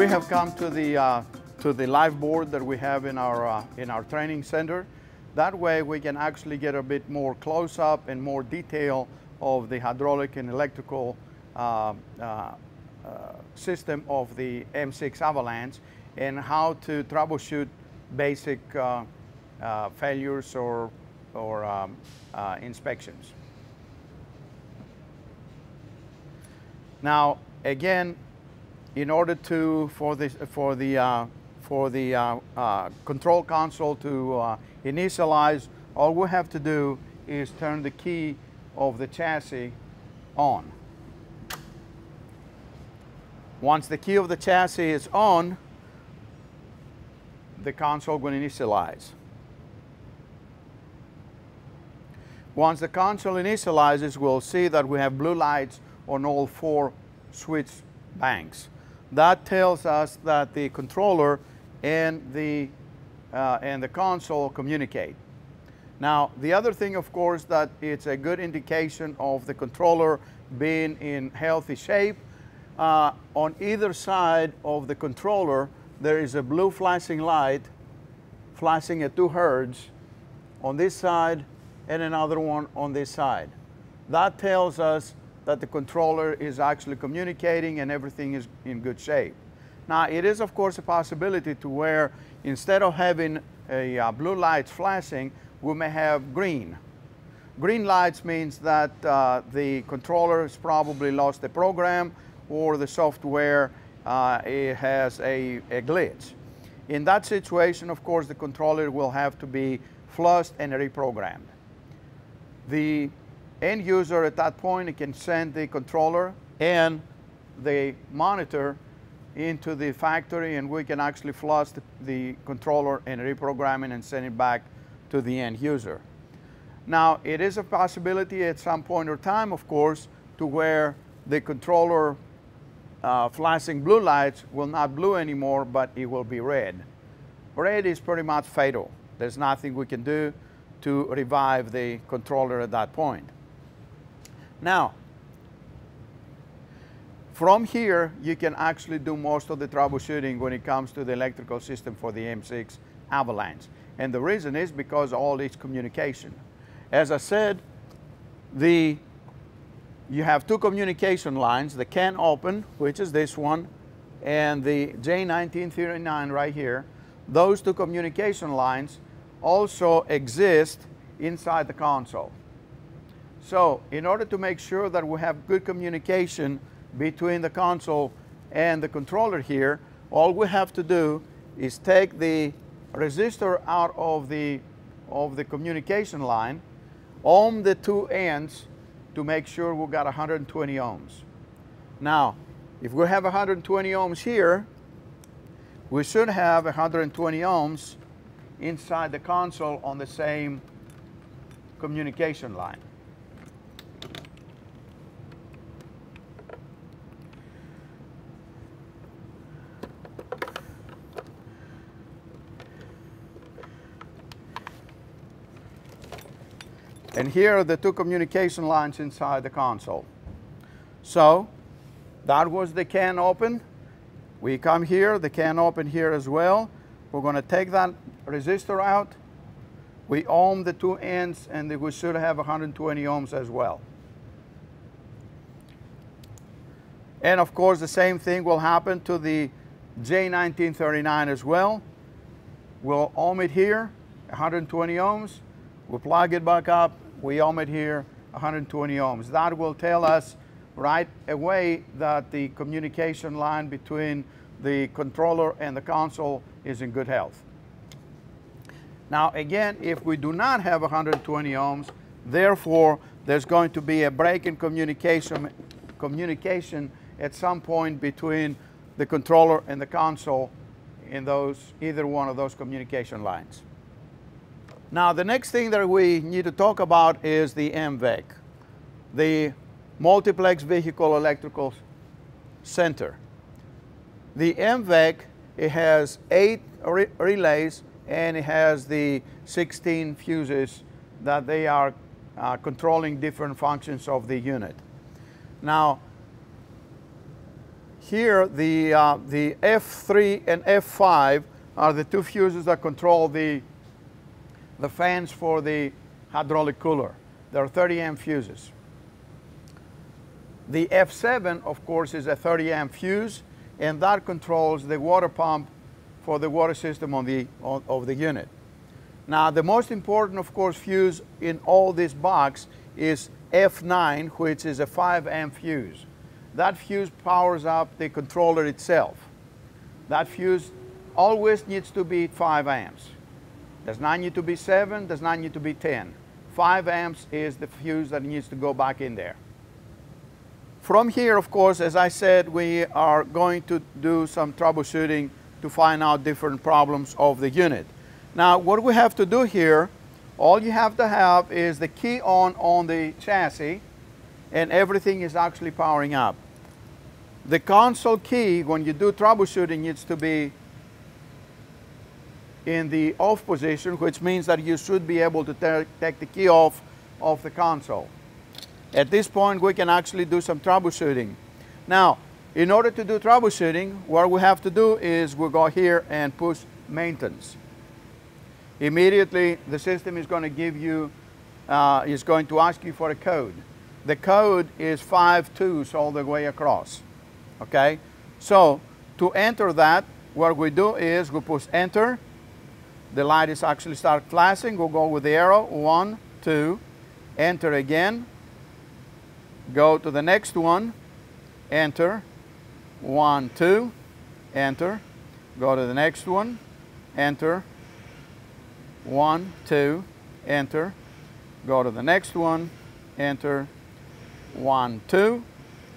We have come to the, uh, to the live board that we have in our, uh, in our training center. That way we can actually get a bit more close up and more detail of the hydraulic and electrical uh, uh, uh system of the M6 Avalanche and how to troubleshoot basic uh, failures or, or um, inspections. Now, again, in order to, for the, for the, uh, for the uh, uh, control console to uh, initialize, all we have to do is turn the key of the chassis on. Once the key of the chassis is on, the console will initialize. Once the console initializes, we'll see that we have blue lights on all four switch banks. That tells us that the controller and the, uh, and the console communicate. Now, the other thing, of course, that it's a good indication of the controller being in healthy shape. Uh, on either side of the controller, there is a blue flashing light flashing at 2 hertz on this side and another one on this side. That tells us that the controller is actually communicating and everything is in good shape. Now it is of course a possibility to where instead of having a uh, blue light flashing, we may have green. Green lights means that uh, the controller has probably lost the program or the software uh, has a, a glitch. In that situation, of course, the controller will have to be flushed and reprogrammed. The end user at that point can send the controller and the monitor into the factory and we can actually flush the, controller and reprogram it and send it back to the end user. Now, it is a possibility at some point or time, of course, to where the controller uh, flashing blue lights will not blue anymore, but it will be red. Red is pretty much fatal. There's nothing we can do to revive the controller at that point. Now, from here, you can actually do most of the troubleshooting when it comes to the electrical system for the M6 Avalanche. And the reason is because all this communication. As I said, the, you have two communication lines, the CANopen, which is this one, and the J1939 right here. Those two communication lines also exist inside the console. So in order to make sure that we have good communication between the console and the controller here, all we have to do is take the resistor out of the, of the communication line, ohm the two ends to make sure we've got 120 ohms. Now, if we have 120 ohms here, we should have 120 ohms inside the console on the same communication line. And here are the two communication lines inside the console. So that was the CANopen. We come here, the CANopen here as well. We're going to take that resistor out. We ohm the two ends and we should have 120 ohms as well. And of course the same thing will happen to the J1939 as well. We'll ohm it here, 120 ohms. We plug it back up, we ohm it here, 120 ohms. That will tell us right away that the communication line between the controller and the console is in good health. Now again, if we do not have 120 ohms, therefore there's going to be a break in communication, communication at some point between the controller and the console in those, either one of those communication lines. Now the next thing that we need to talk about is the MVEC, the Multiplex Vehicle Electrical Center. The MVEC, it has eight re relays and it has the 16 fuses that they are uh, controlling different functions of the unit. Now, here the, uh, the F3 and F5 are the two fuses that control the, the fans for the hydraulic cooler. There are 30 amp fuses. The F7, of course, is a 30 amp fuse, and that controls the water pump for the water system on the, on, of the unit. Now, the most important, of course, fuse in all this box is F9, which is a 5 amp fuse. That fuse powers up the controller itself. That fuse always needs to be 5 amps. Does not need to be 7, does not need to be 10. 5 amps is the fuse that needs to go back in there. From here, of course, as I said, we are going to do some troubleshooting to find out different problems of the unit. Now, what we have to do here, all you have to have is the key on on the chassis and everything is actually powering up. The console key, when you do troubleshooting, needs to be in the off position, which means that you should be able to take the key off of the console. At this point, we can actually do some troubleshooting. Now, in order to do troubleshooting, what we have to do is we go here and push maintenance. Immediately, the system is going to give you, uh, is going to ask you for a code. The code is five twos all the way across, okay? So, to enter that, what we do is we push enter. The light is actually start flashing. We'll go with the arrow, one, two, enter again, Go to the next one, enter, one, two, enter. Go to the next one, enter, one, two, enter. Go to the next one, enter, one, two,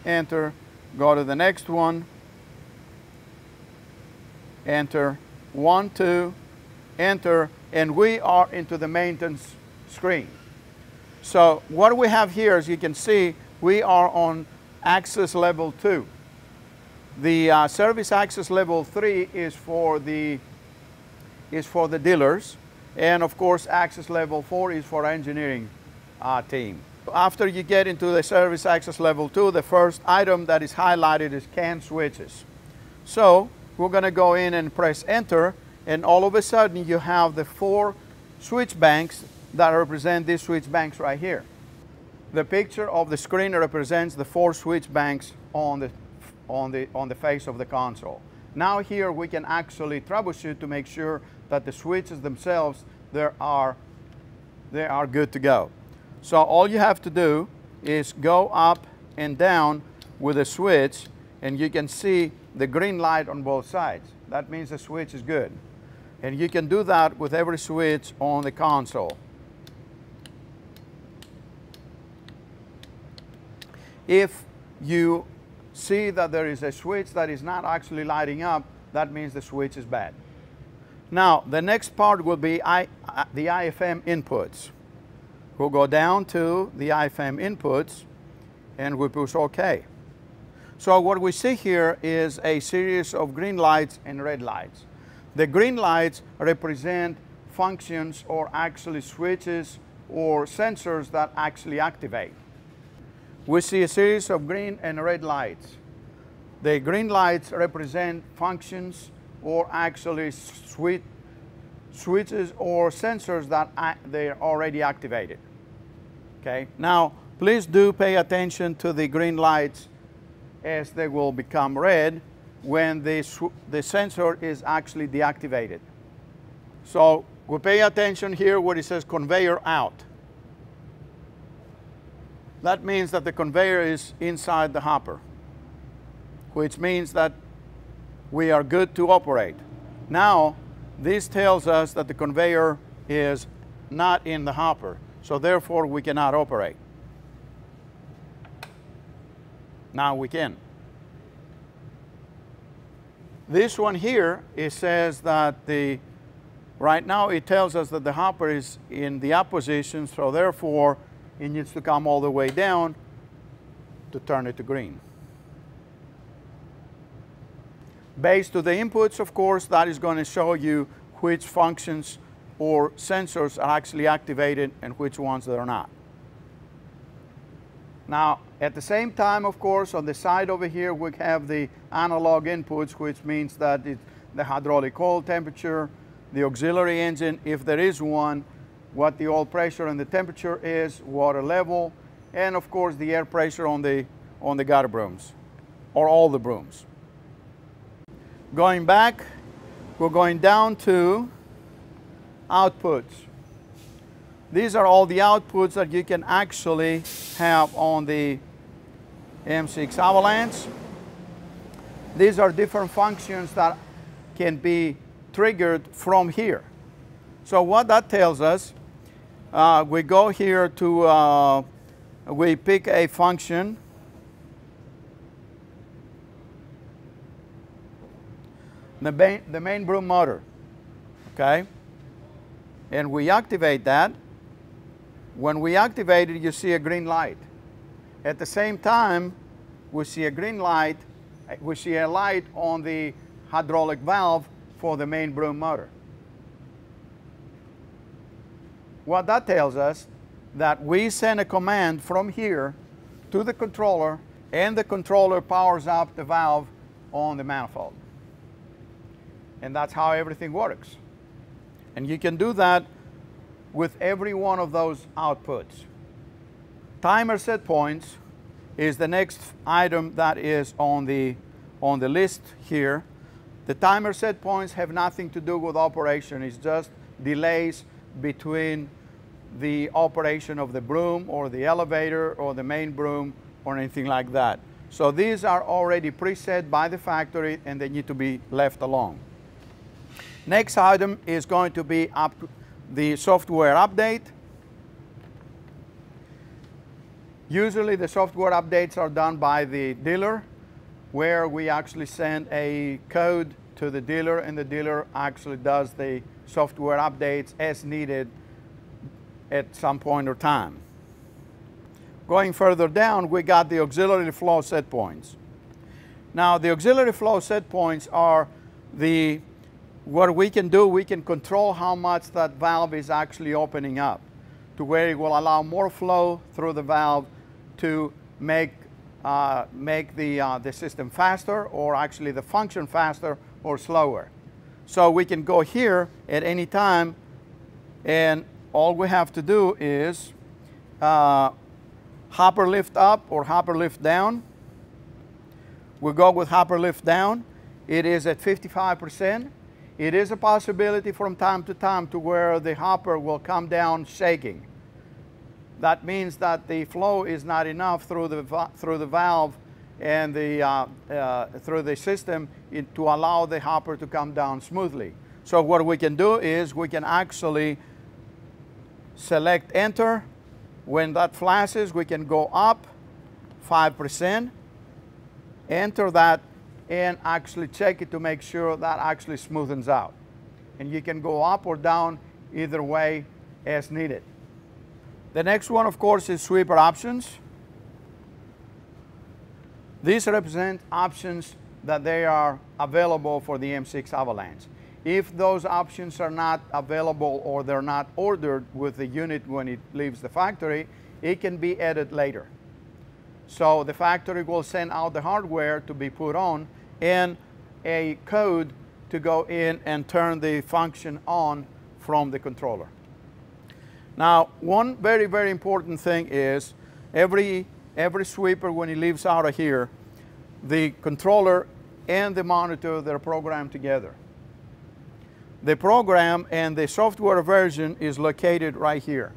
enter. Go to the next one, enter, one, two, enter, and we are into the maintenance screen. So what we have here, as you can see, we are on access level 2. The uh, service access level 3 is for the is for the dealers and of course access level 4 is for engineering uh, team. After you get into the service access level 2 the first item that is highlighted is CAN switches. So we're going to go in and press enter and all of a sudden you have the four switch banks that represent these switch banks right here. The picture of the screen represents the four switch banks on the, on, the, on the face of the console. Now here we can actually troubleshoot to make sure that the switches themselves they are, they are good to go. So all you have to do is go up and down with a switch and you can see the green light on both sides. That means the switch is good. And you can do that with every switch on the console. If you see that there is a switch that is not actually lighting up, that means the switch is bad. Now, the next part will be I, the IFM inputs. We'll go down to the IFM inputs and we push OK. So what we see here is a series of green lights and red lights. The green lights represent functions or actually switches or sensors that actually activate we see a series of green and red lights. The green lights represent functions or actually switch, switches or sensors that they're already activated. Okay, now please do pay attention to the green lights as they will become red when the, the sensor is actually deactivated. So we pay attention here where it says conveyor out. That means that the conveyor is inside the hopper, which means that we are good to operate. Now, this tells us that the conveyor is not in the hopper, so therefore we cannot operate. Now we can. This one here, it says that the, right now it tells us that the hopper is in the up position, so therefore it needs to come all the way down to turn it to green. Based to the inputs, of course, that is going to show you which functions or sensors are actually activated and which ones that are not. Now, at the same time, of course, on the side over here, we have the analog inputs, which means that it's the hydraulic oil temperature, the auxiliary engine, if there is one, what the oil pressure and the temperature is, water level, and of course the air pressure on the, on the gutter brooms, or all the brooms. Going back, we're going down to outputs. These are all the outputs that you can actually have on the M6 Avalanche. These are different functions that can be triggered from here. So what that tells us, uh, we go here to, uh, we pick a function the main, the main broom motor, okay? And we activate that. When we activate it, you see a green light. At the same time, we see a green light, we see a light on the hydraulic valve for the main broom motor. What that tells us that we send a command from here to the controller and the controller powers up the valve on the manifold. And that's how everything works. And you can do that with every one of those outputs. Timer set points is the next item that is on the, on the list here. The timer set points have nothing to do with operation. It's just delays between the operation of the broom or the elevator or the main broom or anything like that. So these are already preset by the factory and they need to be left alone. Next item is going to be up the software update. Usually the software updates are done by the dealer where we actually send a code to the dealer and the dealer actually does the software updates as needed at some point or time. Going further down, we got the auxiliary flow set points. Now the auxiliary flow set points are the, what we can do, we can control how much that valve is actually opening up to where it will allow more flow through the valve to make, uh, make the, uh, the system faster or actually the function faster or slower. So we can go here at any time and all we have to do is uh, hopper lift up or hopper lift down. We go with hopper lift down. It is at 55%. It is a possibility from time to time to where the hopper will come down shaking. That means that the flow is not enough through the, through the valve and the, uh, uh, through the system to allow the hopper to come down smoothly. So what we can do is we can actually select enter. When that flashes, we can go up 5%, enter that, and actually check it to make sure that actually smoothens out. And you can go up or down either way as needed. The next one, of course, is sweeper options. These represent options that they are available for the M6 Avalanche. If those options are not available or they're not ordered with the unit when it leaves the factory, it can be added later. So the factory will send out the hardware to be put on and a code to go in and turn the function on from the controller. Now, one very, very important thing is every, every sweeper, when it leaves out of here, the controller and the monitor, they're programmed together. The program and the software version is located right here.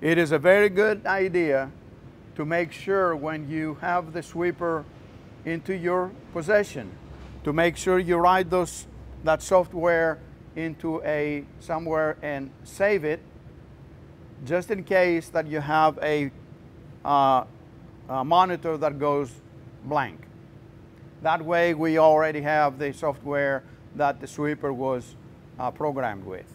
It is a very good idea to make sure when you have the sweeper into your possession to make sure you write those that software into a somewhere and save it just in case that you have a, uh, a monitor that goes blank. That way we already have the software that the sweeper was uh, programmed with.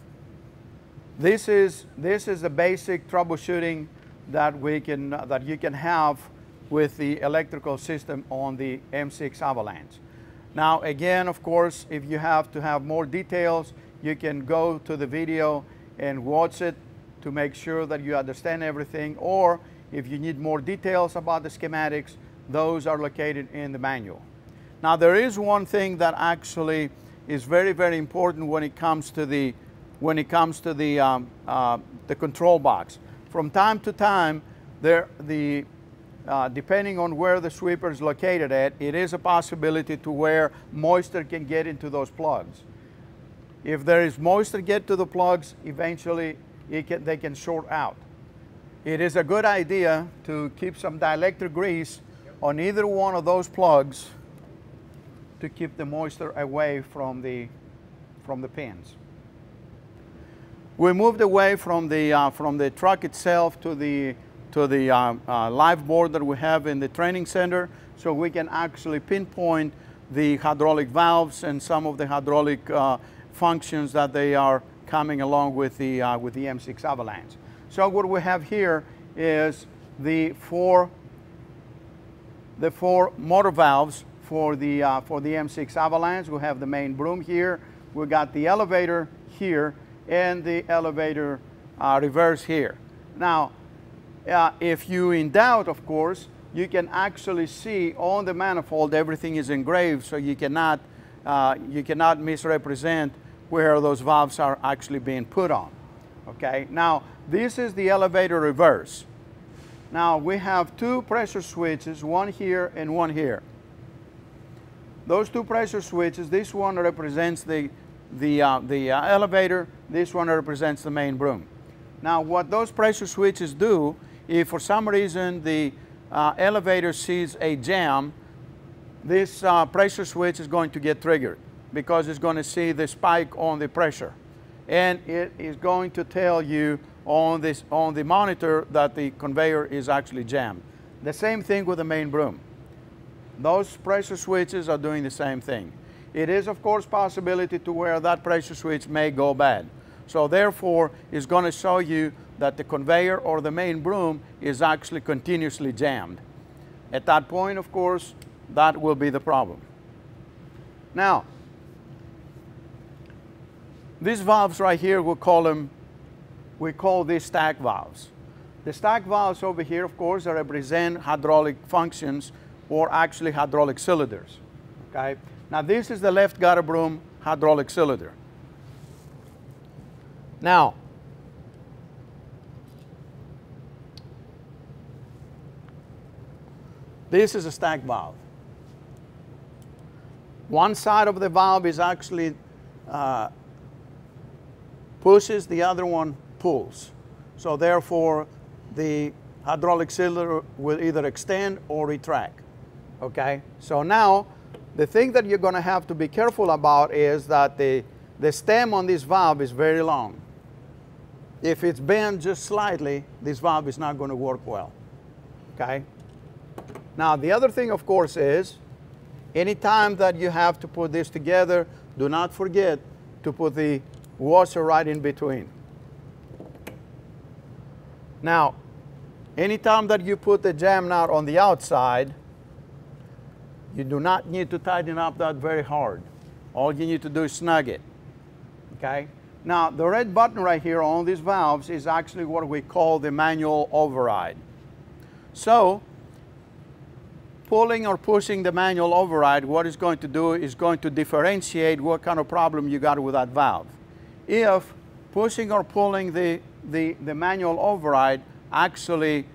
This is, this is the basic troubleshooting that, we can, that you can have with the electrical system on the M6 Avalanche. Now again, of course, if you have to have more details, you can go to the video and watch it to make sure that you understand everything. Or If you need more details about the schematics, those are located in the manual. Now there is one thing that actually is very, very important when it comes to the, when it comes to the, um, uh, the control box. From time to time, there, the, uh, depending on where the sweeper is located at, it is a possibility to where moisture can get into those plugs. If there is moisture get to the plugs, eventually can, they can short out. It is a good idea to keep some dielectric grease on either one of those plugs to keep the moisture away from the, from the pins. We moved away from the, uh, from the truck itself to the, to the uh, uh, live board that we have in the training center so we can actually pinpoint the hydraulic valves and some of the hydraulic uh, functions that they are coming along with the, uh, with the M6 Avalanche. So what we have here is the four, the four motor valves for the, uh, for the M6 Avalanche. We have the main broom here. We got the elevator here and the elevator uh, reverse here. Now, uh, if you in doubt, of course, you can actually see on the manifold everything is engraved so you cannot, uh, you cannot misrepresent where those valves are actually being put on. Okay, now this is the elevator reverse. Now we have two pressure switches, one here and one here. Those two pressure switches, this one represents the, the, uh, the uh, elevator, this one represents the main broom. Now what those pressure switches do, if for some reason the uh, elevator sees a jam, this uh, pressure switch is going to get triggered because it's going to see the spike on the pressure. And it is going to tell you on, this, on the monitor that the conveyor is actually jammed. The same thing with the main broom. Those pressure switches are doing the same thing. It is, of course, possibility to where that pressure switch may go bad. So therefore, it's going to show you that the conveyor or the main broom is actually continuously jammed. At that point, of course, that will be the problem. Now, these valves right here, we call them, we call these stack valves. The stack valves over here, of course, represent hydraulic functions or actually hydraulic cylinders, okay? Now this is the left gutter broom hydraulic cylinder. Now, this is a stack valve. One side of the valve is actually uh, pushes, the other one pulls. So therefore, the hydraulic cylinder will either extend or retract, okay? So now, the thing that you're gonna have to be careful about is that the, the stem on this valve is very long. If it's bent just slightly, this valve is not gonna work well, okay? Now, the other thing, of course, is anytime that you have to put this together, do not forget to put the washer right in between. Now, anytime that you put the jam nut on the outside, you do not need to tighten up that very hard. All you need to do is snug it, okay? Now, the red button right here on these valves is actually what we call the manual override. So, pulling or pushing the manual override, what it's going to do is going to differentiate what kind of problem you got with that valve if pushing or pulling the, the, the manual override actually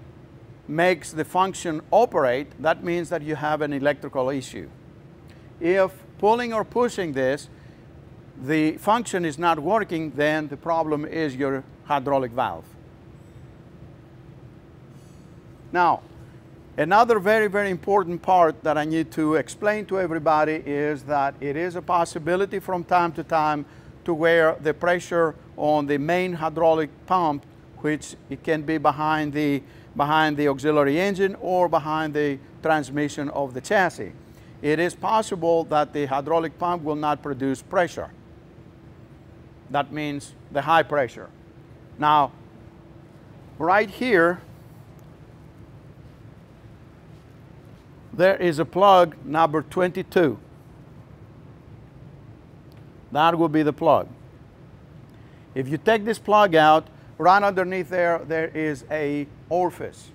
makes the function operate, that means that you have an electrical issue. If pulling or pushing this, the function is not working, then the problem is your hydraulic valve. Now, another very, very important part that I need to explain to everybody is that it is a possibility from time to time to where the pressure on the main hydraulic pump, which it can be behind the, behind the auxiliary engine or behind the transmission of the chassis. It is possible that the hydraulic pump will not produce pressure. That means the high pressure. Now, right here, there is a plug number 22. That will be the plug. If you take this plug out, right underneath there, there is a orifice.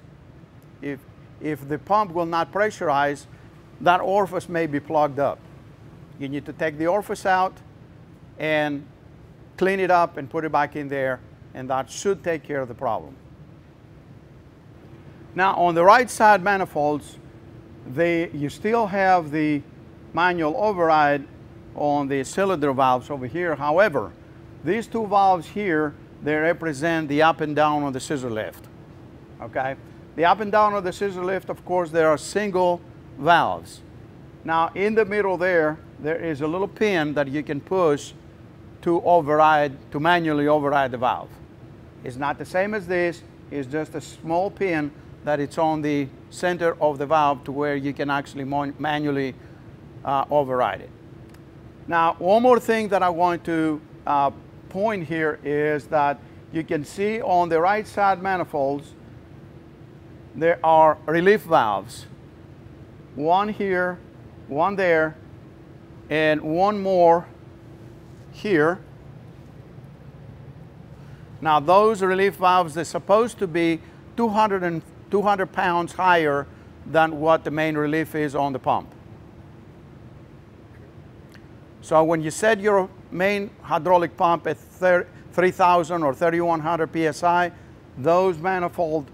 if, if the pump will not pressurize, that orifice may be plugged up. You need to take the orifice out and clean it up and put it back in there, and that should take care of the problem. Now, on the right side manifolds, they, you still have the manual override on the cylinder valves over here. However, these two valves here, they represent the up and down of the scissor lift. Okay? The up and down of the scissor lift, of course, there are single valves. Now, in the middle there, there is a little pin that you can push to override, to manually override the valve. It's not the same as this, it's just a small pin that it's on the center of the valve to where you can actually manually uh, override it. Now, one more thing that I want to uh, point here is that you can see on the right side manifolds, there are relief valves. One here, one there, and one more here. Now those relief valves, they're supposed to be 200, and, 200 pounds higher than what the main relief is on the pump. So when you set your main hydraulic pump at 3,000 or 3,100 psi, those manifold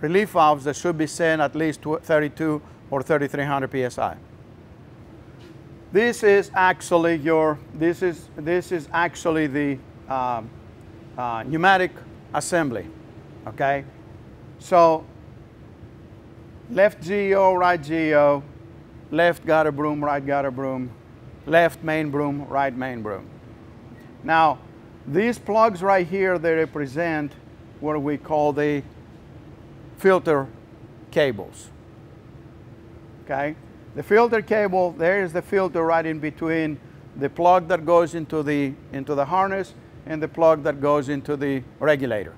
relief valves that should be set at least 32 or 3,300 psi. This is actually your, this is, this is actually the uh, uh, pneumatic assembly, okay? So left GO, right GO, left gutter broom, right gutter broom, left main broom, right main broom. Now, these plugs right here, they represent what we call the filter cables, okay? The filter cable, there is the filter right in between the plug that goes into the, into the harness and the plug that goes into the regulator,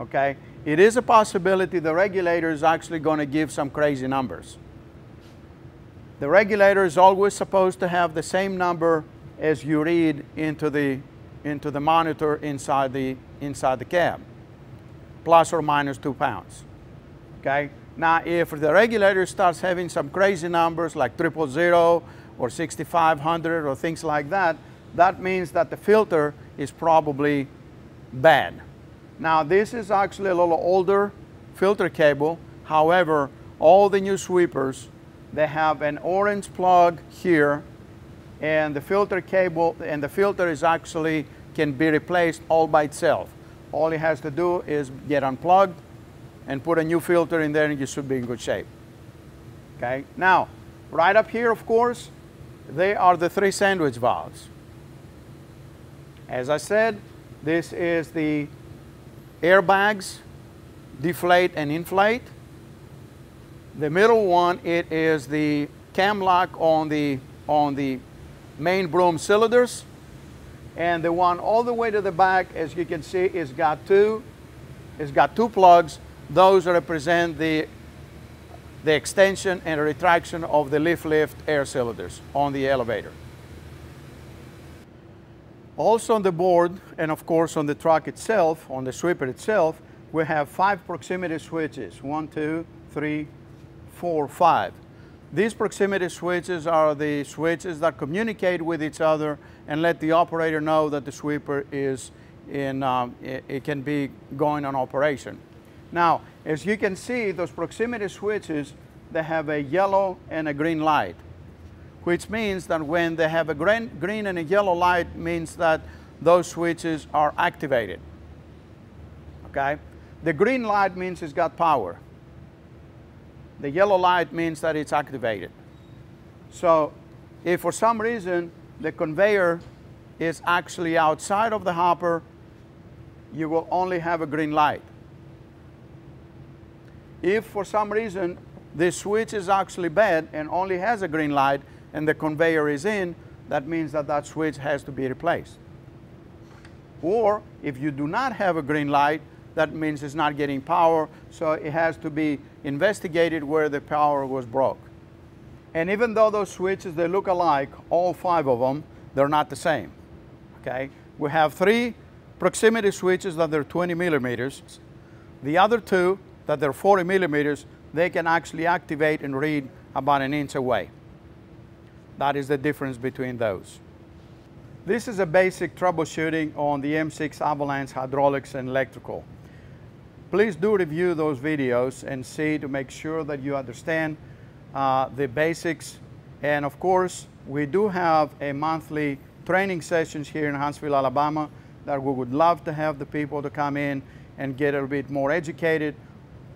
okay? It is a possibility the regulator is actually going to give some crazy numbers. The regulator is always supposed to have the same number as you read into the, into the monitor inside the, inside the cab, plus or minus two pounds, okay? Now, if the regulator starts having some crazy numbers like triple zero or 6500 or things like that, that means that the filter is probably bad. Now, this is actually a little older filter cable. However, all the new sweepers, they have an orange plug here and the filter cable and the filter is actually can be replaced all by itself. All it has to do is get unplugged and put a new filter in there and you should be in good shape. Okay, now, right up here, of course, they are the three sandwich valves. As I said, this is the airbags, deflate and inflate. The middle one, it is the cam lock on the, on the main broom cylinders. And the one all the way to the back, as you can see, is got two, it's got two plugs those represent the, the extension and retraction of the lift-lift air cylinders on the elevator. Also on the board, and of course on the truck itself, on the sweeper itself, we have five proximity switches. One, two, three, four, five. These proximity switches are the switches that communicate with each other and let the operator know that the sweeper is in, um, it, it can be going on operation. Now, as you can see, those proximity switches, they have a yellow and a green light, which means that when they have a green, green and a yellow light means that those switches are activated, okay? The green light means it's got power. The yellow light means that it's activated. So if for some reason the conveyor is actually outside of the hopper, you will only have a green light. If for some reason this switch is actually bad and only has a green light and the conveyor is in, that means that that switch has to be replaced. Or if you do not have a green light, that means it's not getting power, so it has to be investigated where the power was broke. And even though those switches, they look alike, all five of them, they're not the same, okay? We have three proximity switches that are 20 millimeters. The other two that they're 40 millimeters, they can actually activate and read about an inch away. That is the difference between those. This is a basic troubleshooting on the M6 Avalanche hydraulics and electrical. Please do review those videos and see to make sure that you understand uh, the basics. And of course, we do have a monthly training sessions here in Huntsville, Alabama that we would love to have the people to come in and get a little bit more educated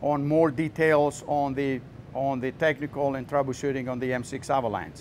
on more details on the, on the technical and troubleshooting on the M6 Avalanche.